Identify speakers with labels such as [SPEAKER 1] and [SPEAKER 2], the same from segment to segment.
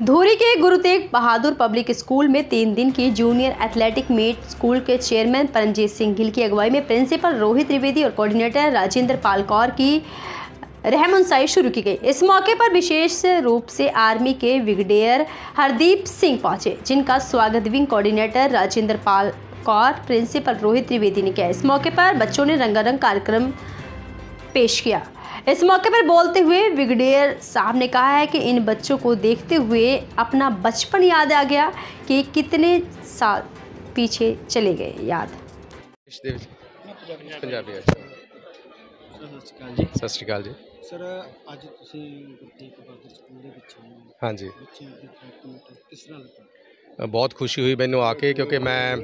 [SPEAKER 1] धूरी के Guru Tegh Bahadur public school में तीन दिन की जूनियर एथलेटिक मीट स्कूल के चेयरमैन परमजीत सिंह गिल की अगुवाई में प्रिंसिपल रोहित त्रिवेदी और कोऑर्डिनेटर राजेंद्र पाल कौर की रहमनसाई शुरू की गई। इस मौके पर विशेष रूप से आर्मी के ब्रिगेडियर हरदीप सिंह पहुँचे, जिनका स्वागत wing coordinator Rajendra Pal Kaur, principal Rohit Trivedi ने किया। इस मौके पर बच्चों ने रंगारंग कार्यक्रम पेश किया। इस मौके पर बोलते हुए ब्रिगेडियर साहब ने कहा है कि इन बच्चों को देखते हुए अपना बचपन याद आ गया कि कितने साल पीछे चले गए याद
[SPEAKER 2] ਦੇਸ਼ ਦੇ ਵਿੱਚ ਪੰਜਾਬੀ ਅੱਛਾ
[SPEAKER 3] ਸਰ ਸਤਿ ਸ਼੍ਰੀ ਅਕਾਲ ਜੀ
[SPEAKER 2] ਸਤਿ ਸ਼੍ਰੀ ਅਕਾਲ ਜੀ
[SPEAKER 3] ਸਰ ਅੱਜ ਤੁਸੀਂ ਗੁਰਤੇਗ ਬਹਾਦਰ ਸਕੂਲ ਦੇ ਵਿੱਚ ਆਏ ਹੋ
[SPEAKER 2] ਹਾਂਜੀ
[SPEAKER 3] ਬੱਚਿਆਂ ਦੀ ਟ੍ਰੀਟਮੈਂਟ ਕਿਸ ਤਰ੍ਹਾਂ ਲੱਗਾ
[SPEAKER 2] ਅ, ਬਹੁਤ ਖੁਸ਼ੀ ਹੋਈ ਮੈਨੂੰ ਆ ਕੇ ਕਿਉਂਕਿ ਮੈਂ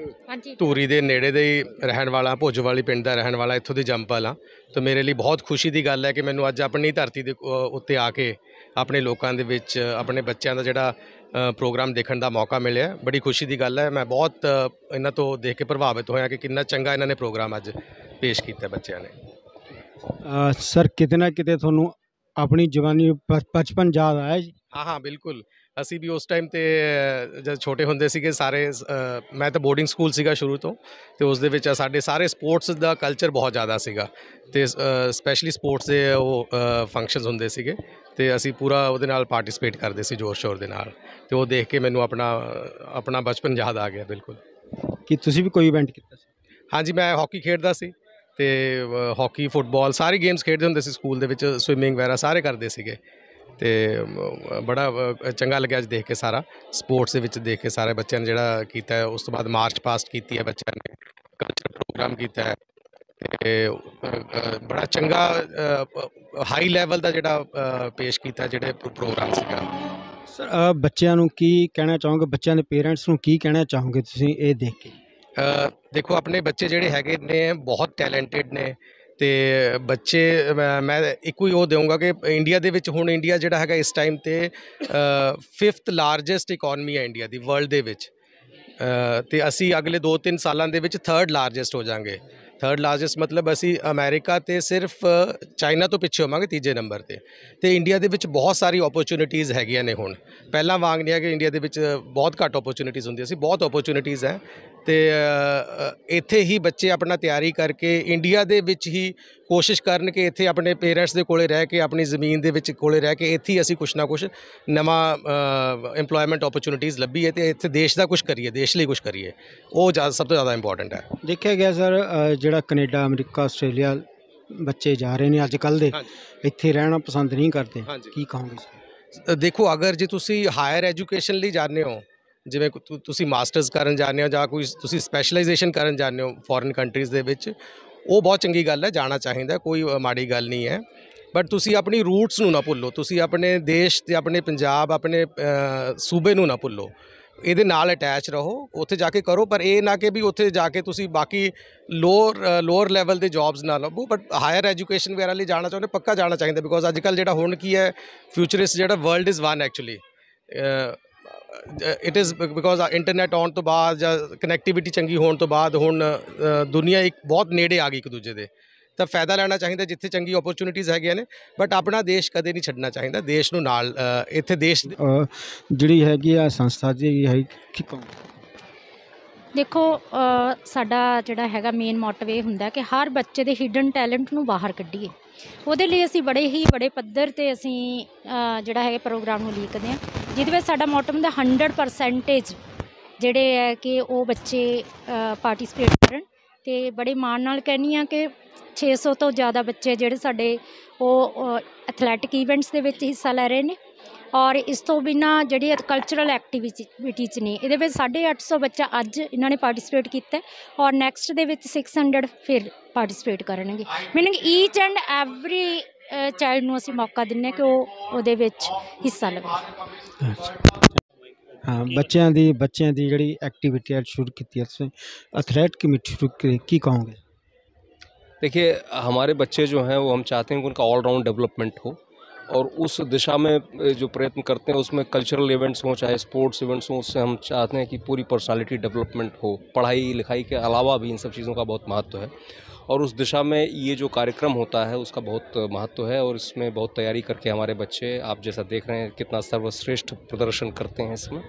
[SPEAKER 2] ਧੂਰੀ ਦੇ ਨੇੜੇ ਦੇ ਹੀ ਰਹਿਣ ਵਾਲਾ ਭੋਜਵਾਲੀ ਪਿੰਡ ਦਾ ਰਹਿਣ ਵਾਲਾ ਇੱਥੋਂ ਦੀ ਜੰਪਲ ਆ ਤਾਂ ਮੇਰੇ ਲਈ ਬਹੁਤ ਖੁਸ਼ੀ ਦੀ ਗੱਲ ਹੈ ਕਿ ਮੈਨੂੰ ਅੱਜ ਆਪਣੀ ਧਰਤੀ ਦੇ ਉੱਤੇ ਆ ਕੇ ਆਪਣੇ ਲੋਕਾਂ ਦੇ ਵਿੱਚ ਆਪਣੇ ਬੱਚਿਆਂ ਦਾ ਜਿਹੜਾ ਪ੍ਰੋਗਰਾਮ ਦੇਖਣ ਦਾ ਮੌਕਾ ਮਿਲਿਆ। ਬੜੀ ਖੁਸ਼ੀ ਦੀ ਗੱਲ ਹੈ। ਮੈਂ ਬਹੁਤ ਇਹਨਾਂ ਤੋਂ ਦੇਖ ਕੇ ਪ੍ਰਭਾਵਿਤ ਹੋਇਆ ਕਿ ਕਿੰਨਾ ਚੰਗਾ ਇਹਨਾਂ ਨੇ ਪ੍ਰੋਗਰਾਮ ਅੱਜ ਪੇਸ਼ ਕੀਤਾ ਬੱਚਿਆਂ ਨੇ।
[SPEAKER 3] ਸਰ ਕਿਤੇ ਨਾ ਕਿਤੇ ਤੁਹਾਨੂੰ ਆਪਣੀ ਜਵਾਨੀ ਬ- ਬਚਪਨ ਯਾਦ ਆਇਆ ਜੀ।
[SPEAKER 2] ਹਾਂ ਹਾਂ ਬਿਲਕੁਲ। ਅਸੀਂ ਵੀ ਉਸ ਟਾਈਮ ਤੇ ਅ, ਜਦ ਛੋਟੇ ਹੁੰਦੇ ਸੀਗੇ ਸਾਰੇ ਅ, ਮੈਂ ਤਾਂ ਬੋਰਡਿੰਗ ਸਕੂਲ ਸੀਗਾ ਸ਼ੁਰੂ ਤੋਂ ਤੇ ਉਸ ਦੇ ਵਿੱਚ ਸਾਡੇ ਸਾਰੇ ਸਪੋਰਟਸ ਦਾ ਕਲਚਰ ਬਹੁਤ ਜ਼ਿਆਦਾ ਸੀਗਾ। ਤੇ ਸਪੈਸ਼ਲੀ ਸਪੋਰਟਸ ਦੇ ਉਹ ਫੰਕਸ਼ਨਸ ਹੁੰਦੇ ਸੀਗੇ ਤੇ ਅਸੀਂ ਪੂਰਾ ਉਹਦੇ ਨਾਲ ਪਾਰਟਿਸਿਪੇਟ ਕਰਦੇ ਸੀ ਜ਼ੋਰ ਸ਼ੋਰ ਦੇ ਨਾਲ। ਤੇ ਉਹ ਦੇਖ ਕੇ ਮੈਨੂੰ ਆਪਣਾ ਆਪਣਾ ਬਚਪਨ ਯਾਦ ਆ ਗਿਆ ਬਿਲਕੁਲ।
[SPEAKER 3] ਕਿ ਤੁਸੀਂ ਵੀ ਕੋਈ ਇਵੈਂਟ ਕੀਤਾ ਸੀ?
[SPEAKER 2] ਹਾਂਜੀ ਮੈਂ ਹਾਕੀ ਖੇਡਦਾ ਸੀ। ਤੇ ਅ, ਹਾਕੀ ਫੁੱਟਬਾਲ ਸਾਰੇ ਗੇਮਸ ਖੇਡਦੇ ਹੁੰਦੇ ਸੀ ਸਕੂਲ ਦੇ ਵਿੱਚ ਸਵਿਮਿੰਗ ਵਗੈਰਾ ਸਾਰੇ ਕਰਦੇ ਸੀਗੇ। ਤੇ ਬੜਾ ਚੰਗਾ ਲੱਗਿਆ ਅੱਜ ਦੇਖ ਕੇ ਸਾਰਾ। ਸਪੋਰਟਸ ਦੇ ਵਿੱਚ ਦੇਖ ਕੇ ਸਾਰੇ ਬੱਚਿਆਂ ਨੇ ਜਿਹੜਾ ਕੀਤਾ ਉਸ ਤੋਂ ਬਾਅਦ ਮਾਰਚ ਪਾਸਟ ਕੀਤੀ ਹੈ ਬੱਚਿਆਂ ਨੇ। ਕਲਚਰ ਪ੍ਰੋਗਰਾਮ ਕੀਤਾ ਹੈ। ਤੇ ਬੜਾ ਚੰਗਾ ਹਾਈ ਲੈਵਲ ਦਾ ਜਿਹੜਾ ਪੇਸ਼ ਕੀਤਾ ਜਿਹੜੇ ਪ੍ਰੋਗਰਾਮ ਸੀਗਾ।
[SPEAKER 3] ਸਰ ਬੱਚਿਆਂ ਨੂੰ ਕੀ ਕਹਿਣਾ ਚਾਹੋਗੇ? ਬੱਚਿਆਂ ਦੇ ਪੇਰੈਂਟਸ ਨੂੰ ਕੀ ਕਹਿਣਾ ਚਾਹੋਗੇ ਤੁਸੀਂ ਇਹ ਦੇਖ ਕੇ?
[SPEAKER 2] ਦੇਖੋ ਆਪਣੇ ਬੱਚੇ ਜਿਹੜੇ ਹੈਗੇ ਨੇ ਬਹੁਤ ਟੈਲੈਂਟਡ ਨੇ ਤੇ ਬੱਚੇ ਮੈਂ- ਮੈਂ ਇੱਕੋ ਹੀ ਉਹ ਦੇਵਾਂਗਾ ਕਿ ਇੰਡੀਆ ਦੇ ਵਿੱਚ ਹੁਣ ਇੰਡੀਆ ਜਿਹੜਾ ਹੈਗਾ ਇਸ ਟਾਈਮ ਤੇ 5th ਲਾਰਜੈਸਟ ਇਕਨੋਮੀ ਹੈ ਇੰਡੀਆ ਦੀ ਵਰਲਡ ਦੇ ਵਿੱਚ। ਅ, ਤੇ ਅਸੀਂ ਅਗਲੇ 2-3 ਸਾਲਾਂ ਦੇ ਵਿੱਚ 3rd ਲਾਰਜੈਸਟ ਹੋ ਜਾਾਂਗੇ ਥਰਡ ਲਾਰਜੈਸਟ ਮਤਲਬ ਅਸੀਂ ਅਮਰੀਕਾ ਤੇ ਸਿਰਫ ਚਾਈਨਾ ਤੋਂ ਪਿੱਛੇ ਹੋਵਾਂਗੇ ਤੀਜੇ ਨੰਬਰ ਤੇ। ਤੇ ਇੰਡੀਆ ਦੇ ਵਿੱਚ ਬਹੁਤ ਸਾਰੀ ਓਪਰਚ्युनिटीज ਹੈਗੀਆਂ ਨੇ ਹੁਣ। ਪਹਿਲਾਂ ਵਾਂਗ ਨਹੀਂ ਆ ਕਿ ਇੰਡੀਆ ਦੇ ਵਿੱਚ ਬਹੁਤ ਘੱਟ ਓਪਰਚ्युनिटीज ਹੁੰਦੀਆਂ ਸੀ, ਬਹੁਤ ਓਪਰਚ्युनिटीज ਹੈ। ਤੇ ਇੱਥੇ ਹੀ ਬੱਚੇ ਆਪਣਾ ਤਿਆਰੀ ਕਰਕੇ ਇੰਡੀਆ ਦੇ ਵਿੱਚ ਹੀ ਕੋਸ਼ਿਸ਼ ਕਰਨ ਕਿ ਇੱਥੇ ਆਪਣੇ ਪੇਰੈਂਟਸ ਦੇ ਕੋਲੇ ਰਹਿ ਕੇ ਆਪਣੀ ਜ਼ਮੀਨ ਦੇ ਵਿੱਚ ਕੋਲੇ ਰਹਿ ਕੇ ਇੱਥੇ ਹੀ ਅਸੀਂ ਕੁਛ ਨਾ ਕੁਛ ਨਵਾਂ ਏਮਪਲੋਇਮੈਂਟ ਓਪਰਚੁਨਿਟੀਜ਼ ਲੱਭੀਏ ਤੇ ਇੱਥੇ ਦੇਸ਼ ਦਾ ਕੁਛ ਕਰੀਏ ਦੇਸ਼ ਲਈ ਕੁਛ ਕਰੀਏ। ਉਹ ਜ਼ਿਆਦਾ ਸਭ ਤੋਂ ਜ਼ਿਆਦਾ ਇੰਪੋਰਟੈਂਟ ਹੈ।
[SPEAKER 3] ਦੇਖਿਆ ਗਿਆ ਸਰ ਜਿਹੜਾ ਕੈਨੇਡਾ ਅਮਰੀਕਾ ਆਸਟ੍ਰੇਲੀਆ ਬੱਚੇ ਜਾ ਰਹੇ ਨੇ ਅੱਜ ਕੱਲ ਦੇ ਇੱਥੇ ਰਹਿਣਾ ਪਸੰਦ ਨਹੀਂ ਕਰਦੇ। ਕੀ ਕਹੋਗੇ
[SPEAKER 2] ਦੇਖੋ ਅਗਰ ਜੇ ਤੁਸੀਂ ਹਾਇਰ ਐਜੂਕੇਸ਼ਨ ਲਈ ਜਾਂਦੇ ਹੋ ਜਿਵੇਂ ਤੁਸੀਂ ਮਾਸਟਰਸ ਕਰਨ ਜਾਂਦੇ ਹੋ ਜਾਂ ਕੋਈ ਤੁਸੀਂ ਸਪੈਸ਼ਲਾਈਜੇਸ਼ਨ ਕਰਨ ਜਾਂਦੇ ਹੋ ਫੋਰਨ ਕੰਟਰੀਜ਼ ਦੇ ਵਿੱਚ ਉਹ ਬਹੁਤ ਚੰਗੀ ਗੱਲ ਹੈ, ਜਾਣਾ ਚਾਹੀਦਾ ਕੋਈ ਮਾੜੀ ਗੱਲ ਨਹੀਂ ਹੈ। ਬਟ ਤੁਸੀਂ ਆਪਣੀ ਰੂਟਸ ਨੂੰ ਨਾ ਭੁੱਲੋ, ਤੁਸੀਂ ਆਪਣੇ ਦੇਸ਼ ਤੇ, ਆਪਣੇ ਪੰਜਾਬ, ਆਪਣੇ ਸੂਬੇ ਨੂੰ ਨਾ ਭੁੱਲੋ। ਇਹਦੇ ਨਾਲ ਅਟੈਚ ਰਹੋ, ਉੱਥੇ ਜਾ ਕੇ ਕਰੋ, ਪਰ ਇਹ ਨਾ ਕਿ ਵੀ ਉੱਥੇ ਜਾ ਕੇ ਤੁਸੀਂ ਬਾਕੀ ਲੋਅਰ ਲੋਅਰ ਲੈਵਲ ਦੇ ਜੌਬਸ ਨਾ ਲੱਭੋ ਬਟ ਹਾਇਰ ਐਜੂਕੇਸ਼ਨ ਵਗੈਰਾ ਲਈ ਜਾਣਾ ਚਾਹੁੰਦੇ, ਪੱਕਾ ਜਾਣਾ ਚਾਹੀਦਾ ਬਿਕੋਜ਼ ਅੱਜ ਕੱਲ੍ਹ ਜਿਹੜਾ ਹੁਣ ਕੀ ਹੈ ਫਿਊਚਰਿਸਟ ਜਿਹੜਾ world is one actually it is because internet ਆਉਣ ਤੋਂ ਬਾਅਦ ਜਾਂ ਕਨੈਕਟੀਵਿਟੀ ਚੰਗੀ ਹੋਣ ਤੋਂ ਬਾਅਦ ਹੁਣ ਦੁਨੀਆ ਇੱਕ ਬਹੁਤ ਨੇੜੇ ਆ ਗਈ ਇੱਕ ਦੂਜੇ ਦੇ। ਤਾਂ ਫਾਇਦਾ ਲੈਣਾ ਚਾਹੀਦਾ ਜਿੱਥੇ ਚੰਗੀ ਓਪਰਚੁਨਿਟੀਜ਼ ਹੈਗੀਆਂ ਨੇ ਬਟ ਆਪਣਾ ਦੇਸ਼ ਕਦੇ ਨਹੀਂ ਛੱਡਣਾ ਚਾਹੀਦਾ ਦੇਸ਼ ਨੂੰ ਨਾਲ ਇੱਥੇ ਦੇਸ਼
[SPEAKER 3] ਜਿਹੜੀ ਹੈਗੀ ਆ ਸੰਸਥਾ ਜਿਹੜੀ ਹੈ
[SPEAKER 4] ਦੇਖੋ ਸਾਡਾ ਜਿਹੜਾ ਹੈਗਾ ਮੇਨ ਮੋਟਿਵ ਇਹ ਹੁੰਦਾ ਕਿ ਹਰ ਬੱਚੇ ਦੇ ਹਿਡਨ ਟੈਲੈਂਟ ਨੂੰ ਬਾਹਰ ਕੱਢੀਏ। ਉਹਦੇ ਲਈ ਅਸੀਂ ਬੜੇ ਹੀ ਬੜੇ ਪੱਧਰ ਤੇ ਅਸੀਂ ਜਿਹੜਾ ਹੈਗਾ ਪ੍ਰੋਗਰਾਮ ਨੂੰ ਲੀਕਦੇ ਹਾਂ। ਜਿਹਦੇ ਵਿੱਚ ਸਾਡਾ ਮੋਟਿਵ ਹੁੰਦਾ 100% ਜਿਹੜੇ ਹੈ ਕਿ ਉਹ ਬੱਚੇ ਪਾਰਟਿਸਿਪੇਟ ਕਰਨ। ਤੇ ਬੜੇ ਮਾਣ ਨਾਲ ਕਹਿੰਦੀ ਆ ਕਿ 600 ਤੋਂ ਜ਼ਿਆਦਾ ਬੱਚੇ ਜਿਹੜੇ ਸਾਡੇ ਉਹ ਐਥਲੈਟਿਕ ਇਵੈਂਟਸ ਦੇ ਵਿੱਚ ਹਿੱਸਾ ਲੈ ਰਹੇ ਨੇ। ਔਰ ਇਸ ਤੋਂ ਬਿਨਾ ਜਿਹੜੀ ਕਲਚਰਲ ਐਕਟੀਵਿਟੀਜ਼ ਨੇ। ਇਹਦੇ ਵਿੱਚ 850 ਬੱਚਾ ਅੱਜ ਇਹਨਾਂ ਨੇ ਪਾਰਟਿਸਿਪੇਟ ਕੀਤਾ ਔਰ ਨੈਕਸਟ ਦੇ ਵਿੱਚ 600 ਫਿਰ ਪਾਰਟਿਸਿਪੇਟ ਕਰਨਗੇ। Meaning each and every child ਨੂੰ ਅਸੀਂ ਮੌਕਾ ਦਿੰਨੇ ਕਿ ਉਹ ਉਹਦੇ ਵਿੱਚ ਹਿੱਸਾ ਲਵੇ
[SPEAKER 3] ਹਾਂ ਬੱਚਿਆਂ ਦੀ ਬੱਚਿਆਂ ਦੀ ਜਿਹੜੀ ਐਕਟੀਵਿਟੀ ਹੈ ਸ਼ੁਰੂ ਕੀਤੀ ਹੈ ਤੁਸੀਂ ਐਥਲੈਟ ਕਮੇਟੀ ਸ਼ੁਰੂ ਕੀਤੀ ਕੀ ਕਹੋਗੇ
[SPEAKER 5] देखिए हमारे बच्चे जो हैं वो हम चाहते हैं कि उनका ऑलराउंड डेवलपमेंट हो और उस दिशा में अ, जो प्रयत्न करते हैं उसमें कल्चरल इवेंट्स हों चाहे स्पोर्ट्स इवेंट्स हों उससे हम चाहते हैं कि पूरी पर्सनालिटी डेवलपमेंट हो पढ़ाई लिखाई के अलावा भी इन सब चीज़ों का बहुत महत्व है और उस दिशा में ये जो कार्यक्रम होता है उसका बहुत महत्व है और इसमें बहुत तैयारी करके हमारे बच्चे आप जैसा देख रहे हैं कितना सर्वश्रेष्ठ प्रदर्शन करते हैं इसमें।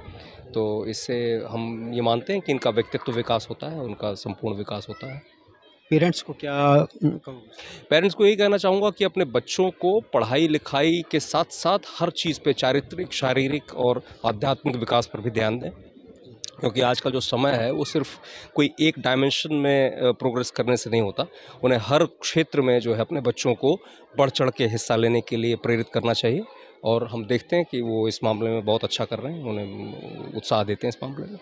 [SPEAKER 5] तो इससे हम ये मानते हैं कि इनका व्यक्तित्व विकास होता है उनका संपूर्ण विकास होता है।
[SPEAKER 3] पेरेंट्स को क्या कहोगे
[SPEAKER 5] पेरेंट्स को यही कहना चाहूँगा कि अपने बच्चों को पढ़ाई लिखाई के साथ साथ हर चीज़ पे चारित्रिक शारीरिक और आध्यात्मिक विकास पर भी ध्यान दें। क्योंकि आज का जो समय है, वो सिर्फ़ कोई एक डायमेंशन में प्रोग्रेस करने से नहीं होता। उन्हें हर क्षेत्र में जो है, अपने बच्चों को बढ़ चढ़ के हिस्सा लेने के लिए प्रेरित करना चाहिए। और हम देखते हैं कि वो इस मामले में बहुत अच्छा कर रहे हैं। उन्हें उत्साह देते हैं इस मामले में।